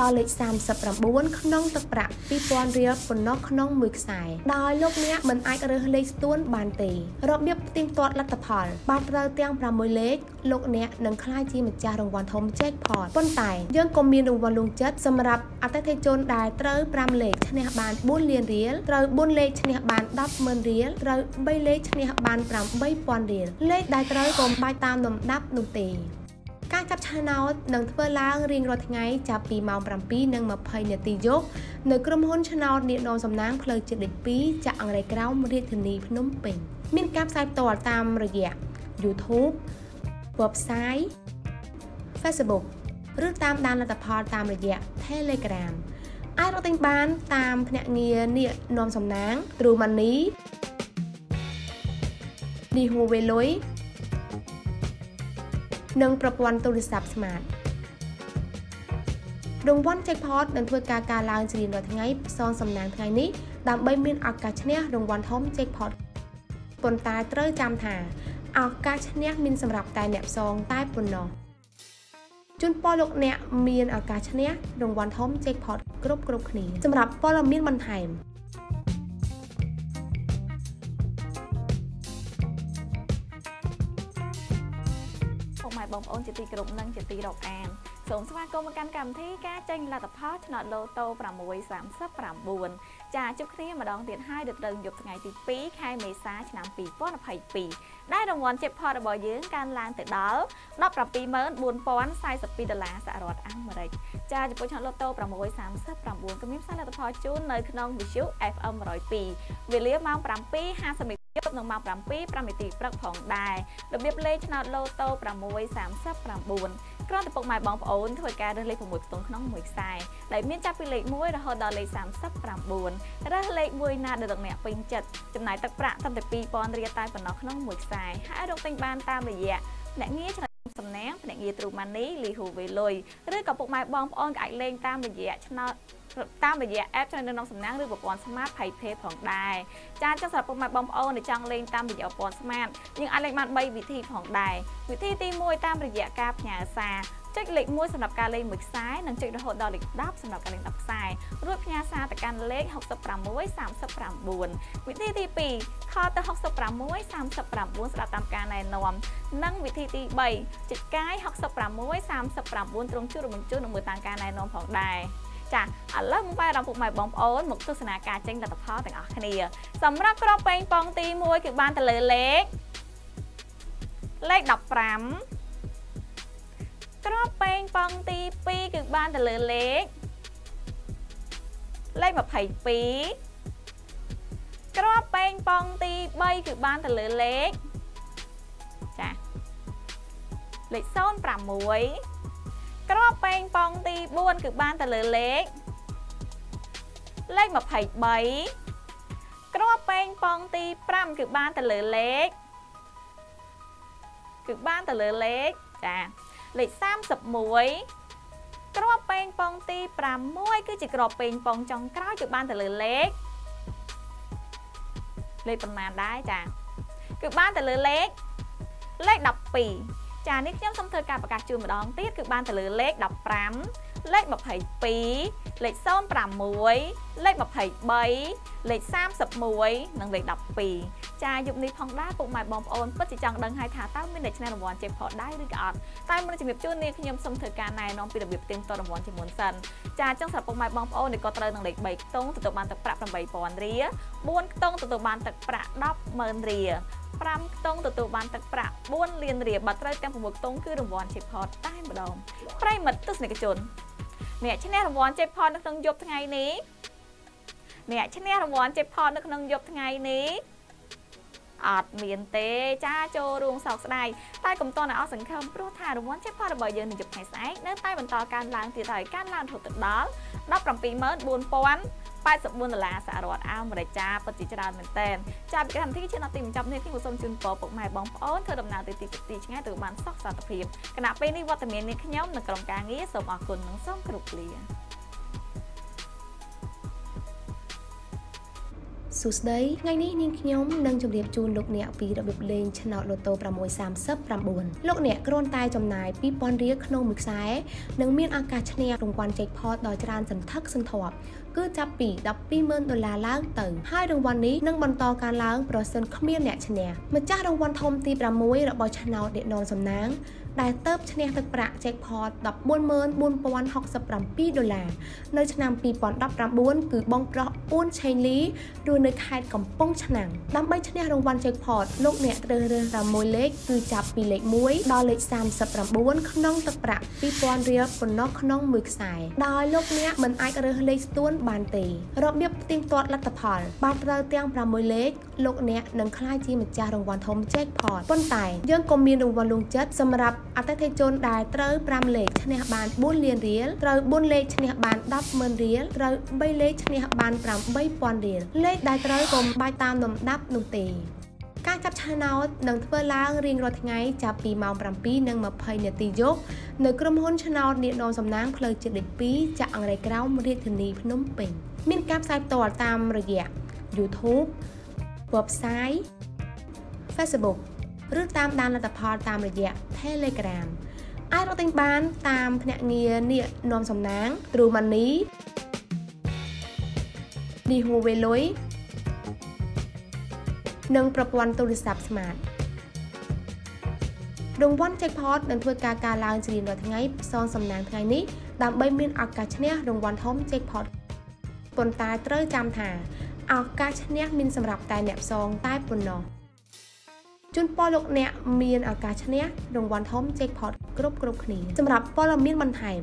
ដល់លេខ39ក្នុងទឹកប្រាក់2000រៀលប៉ុណ្ណោះក្នុងមួយខ្សែដោយលោកអ្នកមិនអាចរើសលេខស្ទួនបានទេរបៀបផ្ទៀងផ្ទាត់លទ្ធផលបើត្រូវទាំង6លេខលោកអ្នកនឹងក្លាយជាម្ចាស់រង្វាន់ធំ Jackpot ប៉ុន្តែយើងក៏មានរង្វាន់លងចិត្តសម្រាប់អតិថិជនដែលត្រូវ5លេខឈ្នះបាន4លានរៀលត្រូវ4លេខឈ្នះបាន100000រៀលត្រូវ3លេខឈ្នះបាន8000រៀលលេខដែលត្រូវក៏មិនបាច់តាមលំដាប់នោះទេ ការចាប់ឆ្នោតនឹងធ្វើឡើងរៀងរាល់ថ្ងៃចាប់ពីម៉ោង7:20នាទីយប់នៅក្រុមហ៊ុនឆ្នោតនាដមសំណាងផ្លូវជាតិលេខ2ចាក់អង្រៃក្រោមរាជធានីភ្នំពេញមានការផ្សាយផ្ទាល់តាមរយៈ YouTube website Facebook ឬតាមដានលទ្ធផលតាមរយៈ Telegram អាចរកទិញបានតាមភ្នាក់ងារនាគនាំសំណាង True Money នេះហួវេលុយ និងប្រព័ន្ធទូរស័ព្ទ Smart រង្វាន់ Jackpot នឹងធ្វើការកើនឡើងជារៀងរាល់ថ្ងៃផ្សងសំណាងថ្ងៃនេះដើម្បីមានឱកាសឈ្នះរង្វាន់ធំ Jackpot ប៉ុន្តែត្រូវចាំថាឱកាសឈ្នះមានសម្រាប់តែអ្នកផ្សងតែប៉ុណ្ណោះជូនពរលោកអ្នកមានឱកាសឈ្នះរង្វាន់ធំ Jackpot គ្រប់គ្រប់គ្នាសម្រាប់ព័ត៌មានបន្ថែម បងប្អូនជាទីគោរពនិងជាទីរាប់អានសូមស្វាគមន៍មកកាន់កម្មវិធីការចេញលទ្ធផលឆ្នោតឡូតូ639ចាជួបគ្នាម្ដងទៀតហើយដល់ត្រូវយប់ថ្ងៃទី2ខែមេសាឆ្នាំ2022ដែលរង្វាន់ជិបផតរបស់យើងកើនឡើងទៅដល់174,042ដុល្លារសហរដ្ឋអាមេរិកចាចំពោះឆ្នោតឡូតូ639ក៏មានផ្សាយលទ្ធផលជូននៅក្នុង Visu FM 102វេលាម៉ោង7:50នាទី យប់នៅម៉ោង7:05នាទីព្រឹកផងដែររបៀបលេខឆ្នោតឡូតូ639គ្រាន់តែពុកម៉ែបងប្អូនធ្វើការរើសលេខ6ខ្ទង់ក្នុងមួយខ្សែដែលមានចាប់ពីលេខ1រហូតដល់លេខ39រើសលេខ1ណាដែលលោកអ្នកពេញចិត្តចំណាយទឹកប្រាក់ត្រឹមតែ2000រៀលតែប៉ុណ្ណោះក្នុងមួយខ្សែហើយរកទិញបានតាមរយៈអ្នកងារឆ្លងសំណាងភ្នាក់ងារ True Money លីហូវេលុយឬក៏ពុកម៉ែបងប្អូនក៏អាចលេងតាមរយៈឆ្នោត តាមរយៈ app ច្រើននៅក្នុងសំណាងឬប្រព័ន្ធ Smart Pay Pay ផងដែរចា៎ចឹងសម្រាប់ពុកម៉ែបងប្អូនដែលចង់លេងតាមរយៈប្រព័ន្ធ Smart យើងអាចលេងបាន3វិធីផងដែរវិធីទី1តាមរយៈការផ្ញើសារចុចលេខ1សម្រាប់ការលេងមួយខ្សែនិងចុចរហូតដល់លេខ10សម្រាប់ការលេង10ខ្សែរួចផ្ញើសារទៅកាន់លេខ6639វិធីទី2ខលទៅ6639ស្ដាប់តាមការណែនាំនិងវិធីទី3ចុចកាយ6639ទ្រង់ជួបរំបញ្ជូននឹងមើលតាមការណែនាំផងដែរ ចាឥឡូវមកបែរដល់ពុកម៉ែបងប្អូនមកទស្សនាការចេញលទ្ធផលទាំងអស់គ្នា សម្រាប់ក្របពេញប៉ងទី1គឺបានទៅលើលេខលេខ15ក្របពេងប៉ងទី2គឺបានទៅលើលេខលេខ22ក្របពេងប៉ងទី3គឺបានទៅលើលេខចាលេខ06 ក្របពេងប៉ងទី4គឺបានទៅលើលេខលេខ23ក្របពេងប៉ងទី5គឺបានទៅលើលេខគឺបានទៅលើលេខចាលេខ31គ្រាប់ប៉េងប៉ុងទី6គឺជាគ្រាប់ប៉េងប៉ុងចុងក្រោយគឺបានទៅលើលេខលេខប៉ុន្មានដែរចាគឺបានទៅលើលេខលេខ12 ចានេះខ្ញុំសូមធ្វើការប្រកាសជូនម្ដងទៀតគឺបានទៅលើលេខ15លេខ22លេខ06លេខ23លេខ31និងលេខ12ចាយុគនេះផងដែរពុកម៉ែបងប្អូនពិតជាចង់ដឹងហើយថាតើមានអ្នកឆ្នះរង្វាន់ជេផតដែរឬក៏អត់តែមុនជំរាបជូននេះខ្ញុំសូមធ្វើការណែនាំពីរបៀបផ្ទៀងផ្ទាត់រង្វាន់ជាមុនសិនចាអញ្ចឹងសម្រាប់ពុកម៉ែបងប្អូននេះក៏ត្រូវនឹងលេខ3ខ្ទង់ទទួលបានទឹកប្រាក់8000រៀល4ខ្ទង់ទទួលបានទឹកប្រាក់100,000រៀល 5ខ្ទង់ទទួលបានទឹកប្រាក់4លានរៀលបើត្រូវទាំង6ខ្ទង់គឺរង្វាន់ជេផតតែម្ដងប្រិមិត្តទស្សនិកជនអ្នកឈ្នះរង្វាន់ជេផតនៅក្នុងយប់ថ្ងៃនេះអ្នកឈ្នះរង្វាន់ជេផតនៅក្នុងយប់ថ្ងៃនេះ អត់មានទេចាចូលរួមសោកស្ដាយតែកុំតន់ឲ្យអស់សង្ឃឹមព្រោះថារង្វាន់ជេផតរបស់យើងនៅយប់ថ្ងៃស្អែកនៅតែបន្តកើនឡើងទៀតហើយកើនឡើងរហូតដល់174,000 84ដុល្លារសហរដ្ឋអាមេរិកចាពិតជាច្រើនមែនតើចាពីកម្មវិធីជានាទីបញ្ចប់នេះខ្ញុំសូមជូនពរពុកម៉ែបងប្អូនធ្វើដំណើរទៅទីទីឆ្ងាយទៅបានសុខសន្តិភាពគណៈពេលនេះវត្តមាននេះខ្ញុំនិងក្រុមការងារសូមអរគុណនិងសូមគោរពលា សួស្តីថ្ងៃនេះនាងខ្ញុំនឹងជម្រាបជូនលោកអ្នកពីរបៀបលេងឆ្នោតលូតូ639លោកអ្នកគ្រាន់តែចំណាយ2000រៀលក្នុងមួយខ្សែនិងមានឱកាសឈ្នះរង្វាន់ Jackpot ដ៏ច្រើនសន្ធឹកសន្ធាប់ គឺចាប់ពី120,000ដុល្លារឡើងទៅហើយរង្វាន់នេះនឹងបន្តការឡើងប្រសិនគ្មានអ្នកឈ្នះម្ចាស់រង្វាន់ធំទី6របស់ឆ្នោតអ្នកននសំណាងដែលទៅឈ្នះទឹកប្រាក់ Jackpot 144,067ដុល្លារនៅឆ្នាំ2019គឺបងប្រុសអ៊ូនឆេងលីរស់នៅខេត្តកំពង់ឆ្នាំងដើម្បីឈ្នះរង្វាន់ Jackpot លោកអ្នកត្រូវរើសរ៉ាមួយលេខគឺចាប់ពីលេខ1ដល់លេខ39ក្នុងទឹកប្រាក់2000រៀលប៉ុណ្ណោះក្នុងមួយខ្សែដោយលោកអ្នកមិនអាចរើសលេខស្ទួនបានទេរបៀបផ្ទៀងផ្ទាត់លទ្ធផលបានត្រូវទាំង6លេខលោកអ្នកនឹងក្លាយជាម្ចាស់រង្វាន់ធំ Jackpot ប៉ុន្តែយើងក៏មានរង្វាន់លួងចិត្តសម្រាប់អតិថិជនដែលត្រូវ5លេខឈ្នះបាន4លានរៀលត្រូវ4លេខឈ្នះបាន100000រៀលត្រូវ3លេខឈ្នះបាន8000រៀលលេខដែលត្រូវកុំបាច់តាមលំដាប់នោះទេ ការចាប់ឆ្នោតនឹងធ្វើឡើងរៀងរាល់ថ្ងៃចាប់ពីម៉ោង7:20នាទីយប់នៅក្រុមហ៊ុនឆ្នោតនាកនំសំណាងផ្លូវជាតិលេខ2ចាក់អង្រែក្រោមរាជធានីភ្នំពេញមានការផ្សាយផ្ទាល់តាមរយៈ YouTube website Facebook ឬតាមដានលទ្ធផលតាមរយៈ Telegram អាចរកទិញបានតាមភ្នាក់ងារនាកនាំសំណាង True Money ឌីហូវេលុយ និងប្រព័ន្ធទូរស័ព្ទ Smart រង្វាន់ Jackpot នឹងធ្វើការកើនឡើងជារៀងរាល់ថ្ងៃផ្សងសំណាងថ្ងៃនេះដើម្បីមានឱកាសឈ្នះរង្វាន់ធំ Jackpot ប៉ុន្តែត្រូវចាំថាឱកាសឈ្នះមានសម្រាប់តែអ្នកផ្សងតែប៉ុណ្ណោះជូនពរលោកអ្នកមានឱកាសឈ្នះរង្វាន់ធំ Jackpot គ្រប់គ្រប់គ្នាសម្រាប់ព័ត៌មានបន្ថែម